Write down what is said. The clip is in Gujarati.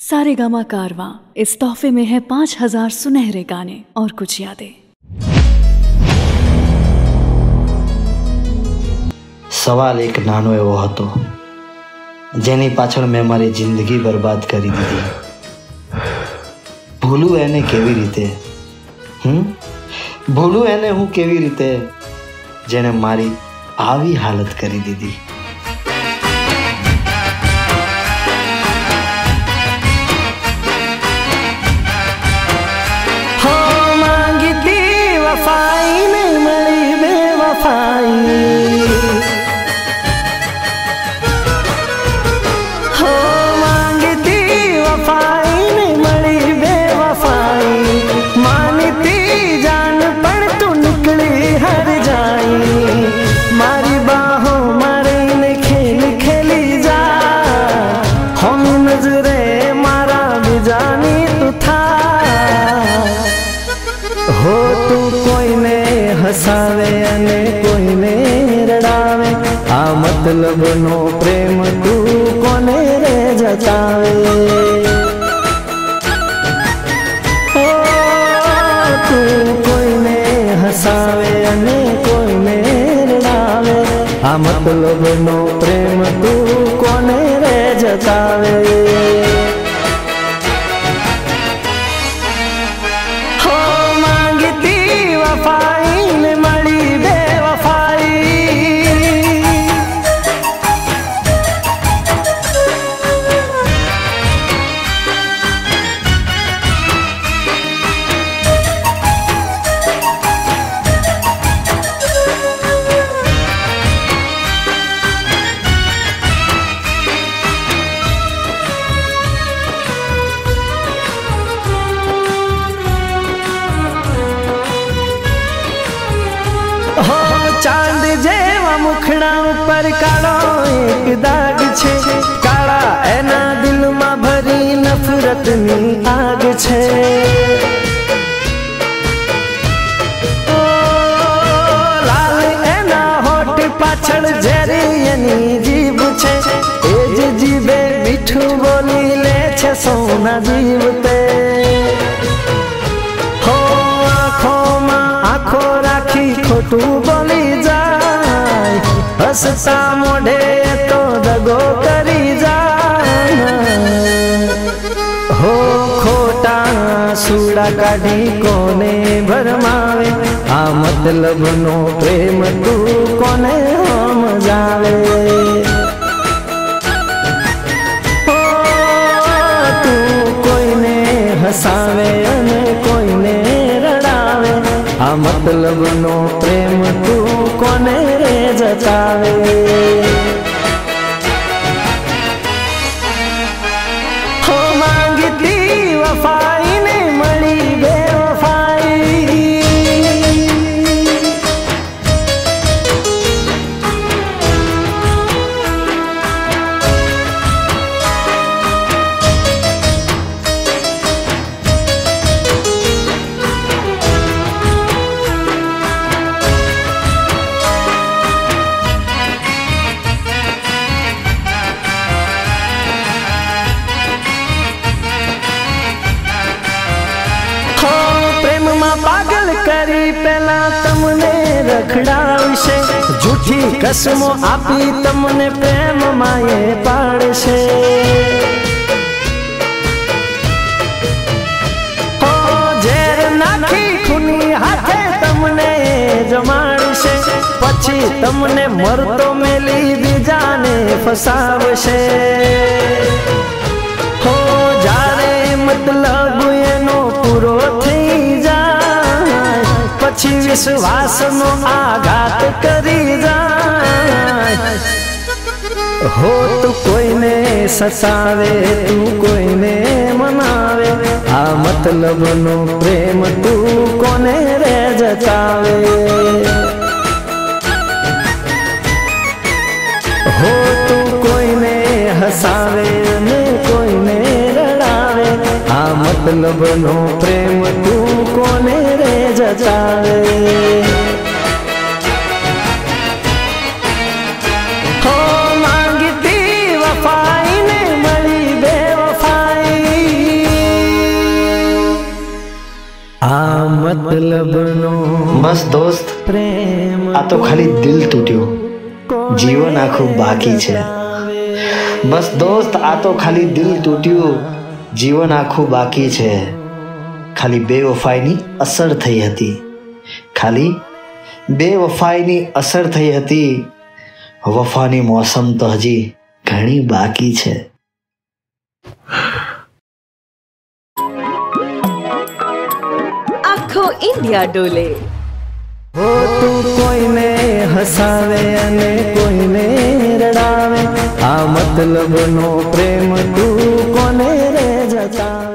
सारे गामा कारवा इस तोहफे में है पाँच हजार सुनहरे गाने और कुछ यादें સવાલ એક નાનો એવો હતો જેની પાછળ મેં મારી જિંદગી બરબાદ કરી દીધી ભૂલું એને કેવી રીતે હમ ભૂલું એને હું કેવી રીતે જેણે મારી આવી હાલત કરી દીધી વફાઈ હો માંગતી વફાઈ ને મળી બે વફાઈ માનતી જાન પણ તું નીકળી હર જાય મારી બાહો મારીને ખેલ ખેલી જા હમ નજરે મારા બીજાની તું થા હો તું કોઈને હસાવે અને કોઈને રડાવે આ મતલબનો પ્રેમ તું કોને રે જતાવે હો તું કોઈને હસાવે અને કોઈને રડાવે આ મતલબનો પ્રેમ તું કોને રે જતાવે हो चांद जेवा मुखड़ा ऊपर कालो एक दाग छे काला एना दिल मा भरी नफरत नी आग छे ओ लाल एना होट पाछल जेरी एनी जीव छे एज जीवे मिठू बोली ले छे सोना जीव ते હસતા મોઢે તો દગો કરી જાય. હો ખોટા સુડા કાઢી કોને ભરમાવે? આ મતલબનો પ્રેમ તું કોને સમજાવે? તું કોઈને હસાવે અને કોઈને રડાવે? આ મતલબનો પ્રેમ તું રે તમને રખડાવશે. જૂઠી કસમો આપી તમને પ્રેમ માએ પાડશે. જમાડશે. પછી તમને મરતો મેલી બીજાને ફસાવશે. હો, જ્યારે મતલબ પછી વિશ્વાસનો આઘાત કરી જાય હો તું કોઈને સસાવે તું કોઈને મનાવે આ મતલબનો પ્રેમ તું કોને રે જતાવે હો તું કોઈને હસાવે ને કોઈને રડાવે આ મતલબનો પ્રેમ તું કોને જાવે. આ મતલબનો બસ દોસ્ત પ્રેમ આ તો ખાલી દિલ તૂટ્યું. જીવન આખું બાકી છે. બસ દોસ્ત આ તો ખાલી દિલ તૂટ્યું. જીવન આખું બાકી છે. ખાલી બેવફાઈની અસર થઈ હતી. ખાલી બેવફાઈની અસર થઈ હતી. વફાની મોસમ તો હજી ઘણી બાકી છે. આખો ઇન્ડિયા ડોલે. હો તું કોઈને હસાવે અને કોઈને રડાવે આ મતલબનો પ્રેમ તું કોને રે જતા?